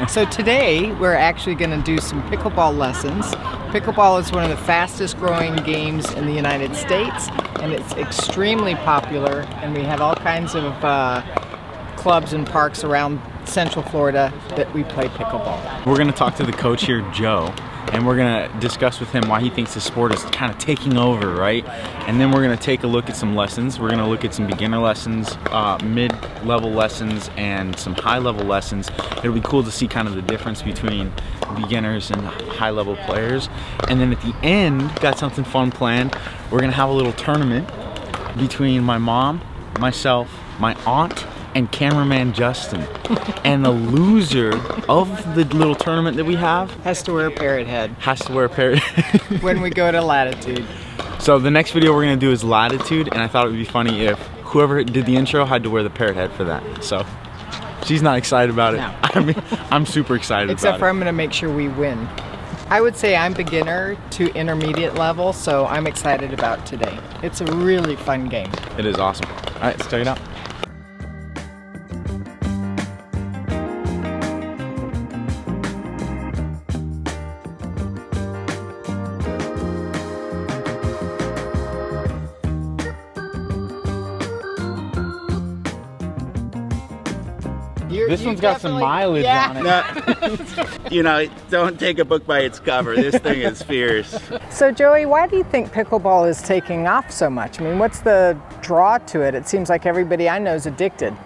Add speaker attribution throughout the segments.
Speaker 1: so today we're actually going to do some pickleball lessons. Pickleball is one of the fastest growing games in the United States and it's extremely popular and we have all kinds of uh, clubs and parks around Central Florida that we play pickleball.
Speaker 2: We're going to talk to the coach here, Joe, and we're to discuss with him why he thinks the sport is kind of taking over, right? And then we're to take a look at some lessons. We're to look at some beginner lessons, uh, mid-level lessons, and some high-level lessons. It'll be cool to see kind of the difference between beginners and high-level players. And then at the end, got something fun planned. We're to have a little tournament between my mom, myself, my aunt, and cameraman Justin. and the loser of the little tournament that we have
Speaker 1: has to wear a parrot head.
Speaker 2: Has to wear a parrot head.
Speaker 1: when we go to Latitude.
Speaker 2: So the next video we're gonna do is Latitude, and I thought it would be funny if whoever did the intro had to wear the parrot head for that. So she's not excited about it. No. I mean, I'm super excited
Speaker 1: Except for
Speaker 2: it.
Speaker 1: I'm gonna make sure we win. I would say I'm beginner to intermediate level, so I'm excited about today. It's a really fun game.
Speaker 2: It is awesome. All right, let's check it out. You're, this one's got some mileage yeah. on
Speaker 3: it. No, you know, don't take a book by its cover. This thing is fierce.
Speaker 1: So Joey, why do you think pickleball is taking off so much? I mean, what's the draw to it? It seems like everybody I know is addicted.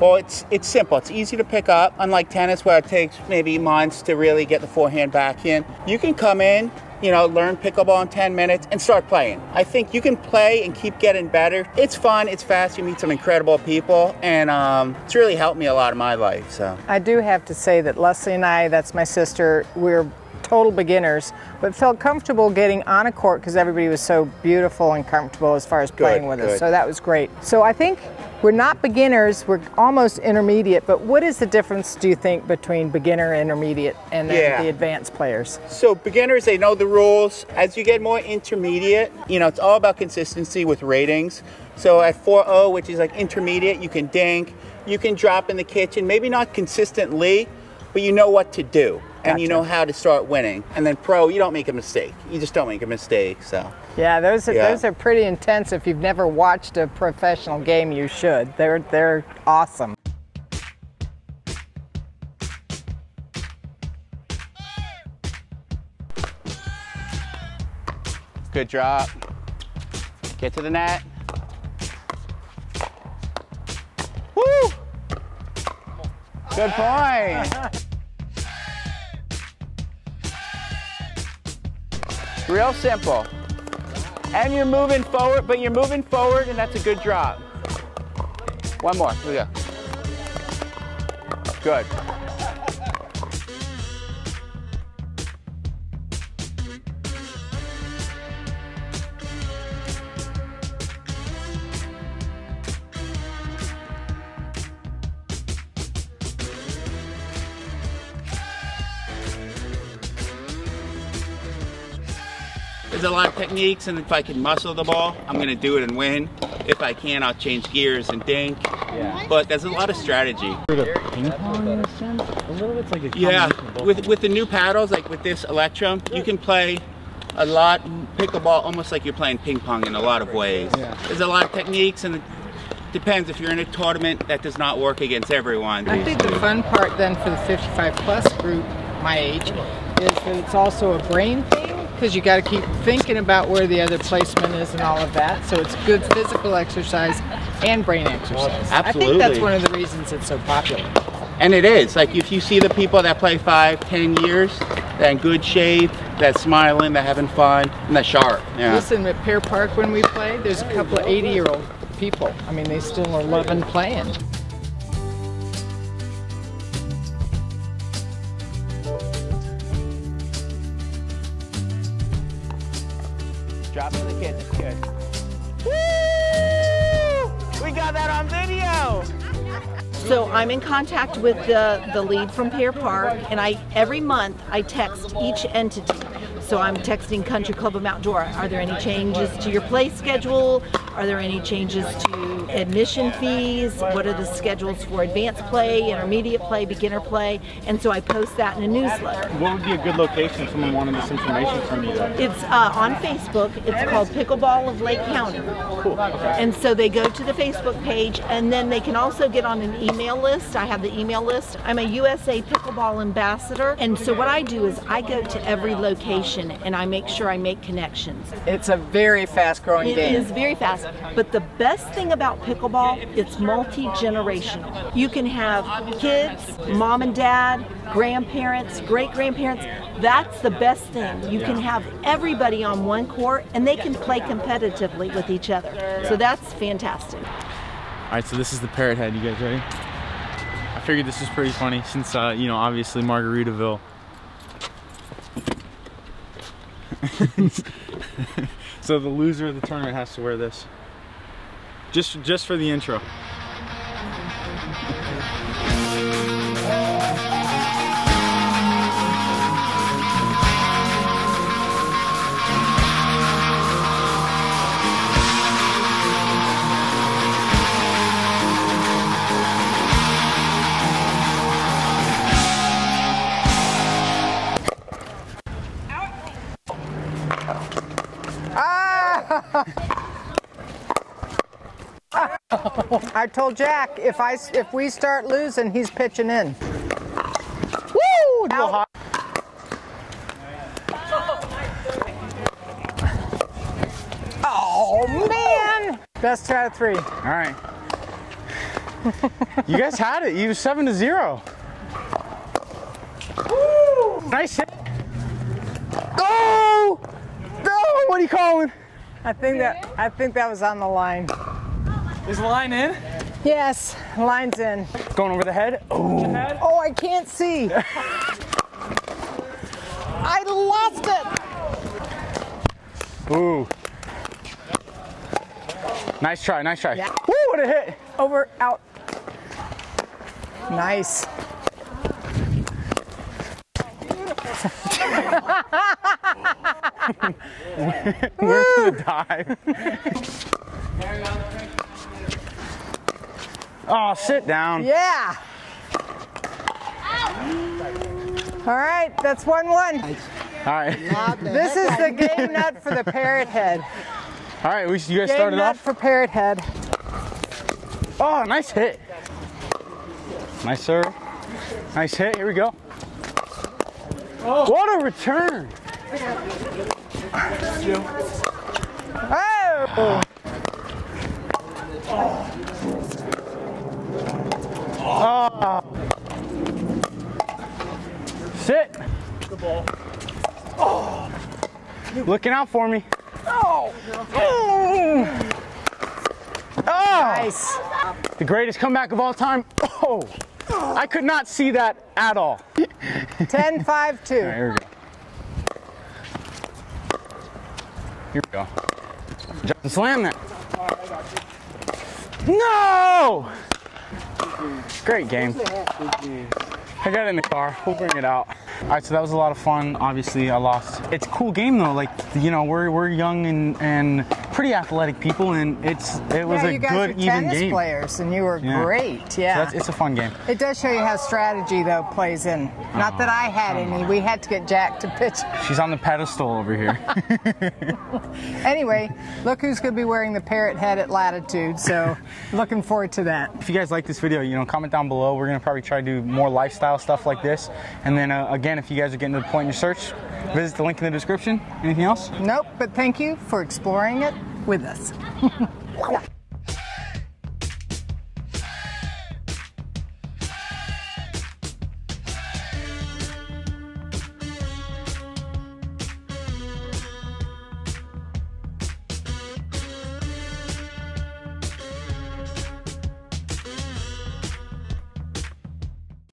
Speaker 3: Well, it's it's simple. It's easy to pick up. Unlike tennis, where it takes maybe months to really get the forehand back in, you can come in, you know, learn pickleball in 10 minutes and start playing. I think you can play and keep getting better. It's fun, it's fast, you meet some incredible people, and um, it's really helped me a lot in my life. So
Speaker 1: I do have to say that Leslie and I, that's my sister, we're total beginners, but felt comfortable getting on a court because everybody was so beautiful and comfortable as far as playing good, with good. us. So that was great. So I think we're not beginners, we're almost intermediate, but what is the difference, do you think, between beginner, intermediate, and yeah. the advanced players?
Speaker 3: So beginners, they know the rules. As you get more intermediate, you know, it's all about consistency with ratings. So at 4.0, which is like intermediate, you can dink, you can drop in the kitchen, maybe not consistently, but you know what to do and gotcha. you know how to start winning. And then pro, you don't make a mistake. You just don't make a mistake. So
Speaker 1: yeah, those are, yeah. those are pretty intense. If you've never watched a professional game, you should. They're they're awesome.
Speaker 3: Good drop. Get to the net. Woo! Good point. Real simple. And you're moving forward, but you're moving forward and that's a good drop. One more, here we go. Good. There's a lot of techniques, and if I can muscle the ball, I'm gonna do it and win. If I can, I'll change gears and dink. Yeah. But there's a lot of strategy.
Speaker 2: Ping pong in a sense? A little bit like a
Speaker 3: Yeah, with, with the new paddles, like with this Electrum, you can play a lot, pickleball almost like you're playing ping pong in a lot of ways. Yeah. There's a lot of techniques and depends if you're in a tournament that does not work against everyone.
Speaker 1: I think the fun part then for the 55 plus group, my age, is that it's also a brain thing because you got to keep thinking about where the other placement is and all of that. So it's good physical exercise and brain exercise.
Speaker 3: Absolutely.
Speaker 1: I think that's one of the reasons it's so popular.
Speaker 3: And it is. Like if you see the people that play five, ten years, they're in good shape, they're smiling, they're having fun, and they're sharp. Yeah.
Speaker 1: Listen, at Pear Park when we play, there's a couple of 80 year old people. I mean, they still are loving playing.
Speaker 3: Drop. Good. Woo! We got that on video.
Speaker 4: So I'm in contact with the, the lead from Pear Park, and I every month I text each entity. So I'm texting Country Club of Mount Dora. Are there any changes to your play schedule? Are there any changes to admission fees? What are the schedules for advanced play, intermediate play, beginner play? And so I post that in a newsletter.
Speaker 5: What would be a good location if someone wanted this information from you?
Speaker 4: It's uh, on Facebook. It's called Pickleball of Lake County.
Speaker 5: Cool. Okay.
Speaker 4: And so they go to the Facebook page and then they can also get on an email list. I have the email list. I'm a USA Pickleball ambassador. And so what I do is I go to every location and I make sure I make connections.
Speaker 1: It's a very fast growing
Speaker 4: It
Speaker 1: game.
Speaker 4: It is very fast. But the best thing about pickleball, it's multi-generational. You can have kids, mom and dad, grandparents, great grandparents. That's the best thing. You can have everybody on one court and they can play competitively with each other. So that's fantastic.
Speaker 5: All right, so this is the Parrot Head. You guys ready? I figured this was pretty funny since, uh, you know, obviously Margaritaville. so the loser of the tournament has to wear this. Just, just for the intro.
Speaker 1: I told Jack if I if we start losing, he's pitching in. Woo! Out. Oh man! Best out of three.
Speaker 5: All right. you guys had it. You seven to zero. Nice hit. Go! Go! What are you calling?
Speaker 1: I think that I think that was on the line.
Speaker 6: Is the line in?
Speaker 1: Yes, line's in.
Speaker 5: Going over the head. Oh.
Speaker 1: Oh, I can't see. I lost it.
Speaker 5: Ooh. Nice try. Nice try.
Speaker 1: Yeah.
Speaker 5: Woo! What a hit.
Speaker 1: Over, out. Nice.
Speaker 5: Where's the dive? oh, sit down.
Speaker 1: Yeah. All right, that's 1 1.
Speaker 5: All right.
Speaker 1: This is the game nut for the parrot head.
Speaker 5: All right. We, you guys
Speaker 1: Game
Speaker 5: started
Speaker 1: nut
Speaker 5: off.
Speaker 1: for parrot head.
Speaker 5: Oh, nice hit. Nice serve. Nice hit. Here we go. Oh. What a return. Oh! oh.
Speaker 1: Oh.
Speaker 5: Sit. Oh. Looking out for me.
Speaker 1: Oh!
Speaker 5: Oh.
Speaker 1: Nice.
Speaker 5: The greatest comeback of all time. Oh. I could not see that at all.
Speaker 1: 10 5 2.
Speaker 5: Here we go. Here we go. Justin, slam that. No! Great game. I got it in the car. We'll bring it out. All right, so that was a lot of fun. Obviously, I lost. It's a cool game though. Like you know, we're we're young and and pretty athletic people, and it's it was
Speaker 1: yeah,
Speaker 5: a
Speaker 1: you guys
Speaker 5: good
Speaker 1: are
Speaker 5: even
Speaker 1: tennis
Speaker 5: game.
Speaker 1: players, and you were
Speaker 5: Yeah.
Speaker 1: great.
Speaker 5: So
Speaker 1: Yeah.
Speaker 5: that's, it's a fun game.
Speaker 1: it does show you how strategy, though, plays in. Not that I had any. We had to get Jack to pitch.
Speaker 5: She's on the pedestal over here.
Speaker 1: Anyway, look who's going to be wearing the parrot head at latitude. So, looking forward to that.
Speaker 5: if you guys like this video, you know, comment down below. We're gonna probably try to do more lifestyle stuff like this. And then uh, again, if you guys are getting to the point in your search, visit the link in the description. Anything else?
Speaker 1: Nope, but thank you for exploring it with us. Yeah.